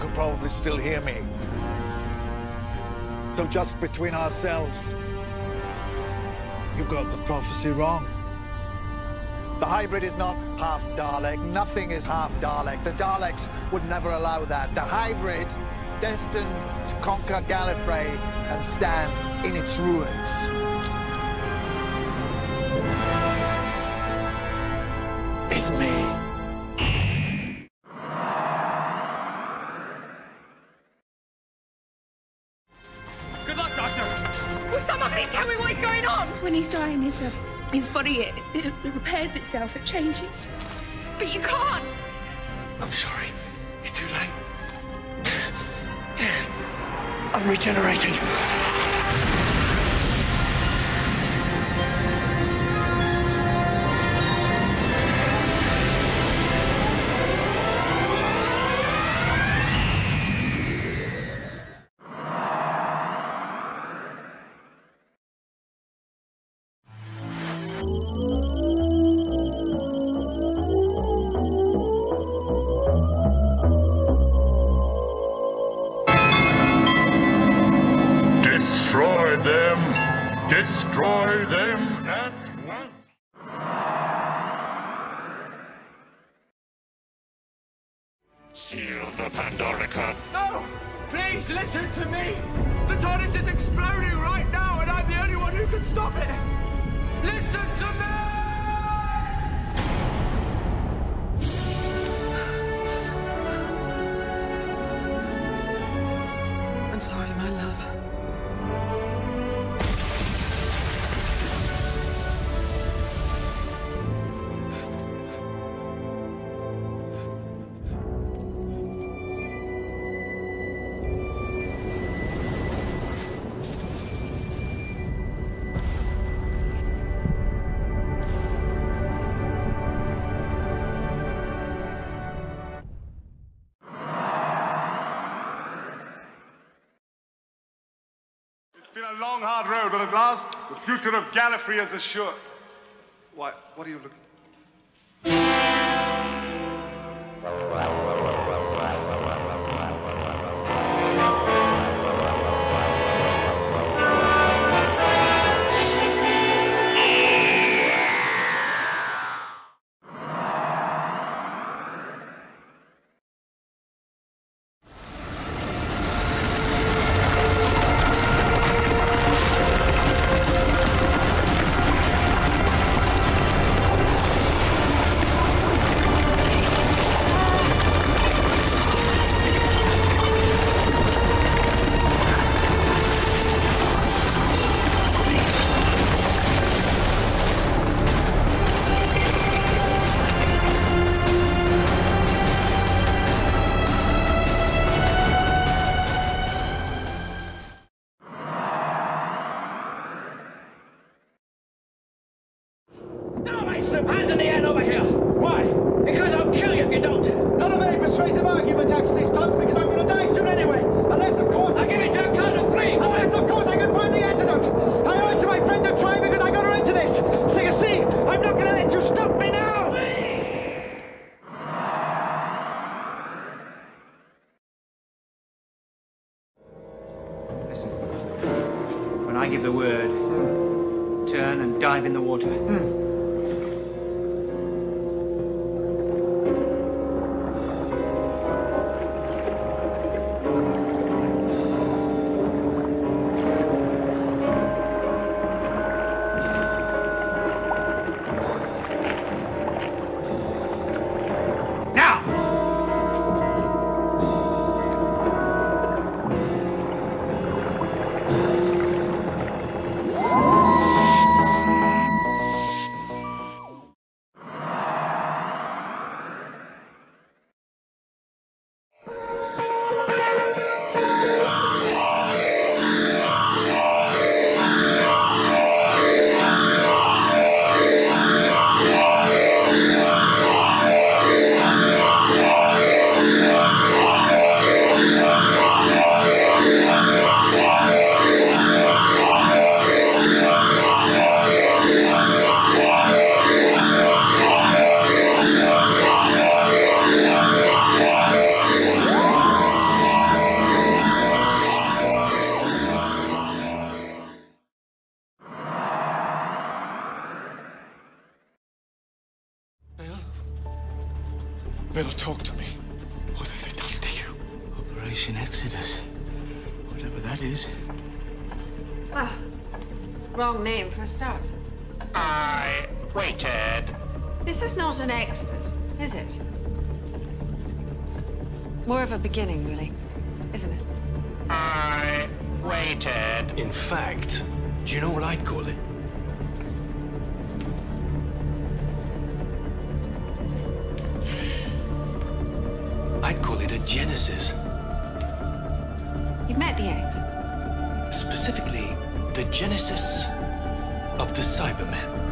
could probably still hear me. So just between ourselves, you've got the prophecy wrong. The hybrid is not half Dalek. Nothing is half Dalek. The Daleks would never allow that. The hybrid, destined to conquer Gallifrey and stand in its ruins. When he's dying, his, uh, his body, it, it, it repairs itself, it changes. But you can't. I'm sorry. It's too late. I'm regenerating. Seal the Pandorica. No! Please listen to me! The TARDIS is exploding right now, and I'm the only one who can stop it! Listen been a long, hard road, but at last, the future of Gallifrey is assured. Why, what are you looking dive in the water. Now! Bill, talk to me. What have they done to you? Operation Exodus. Whatever that is. Well, wrong name for a start. I waited. This is not an exodus, is it? More of a beginning, really, isn't it? I waited. In fact, do you know what I'd call it? I'd call it a genesis. You've met the eggs. Specifically, the genesis of the Cybermen.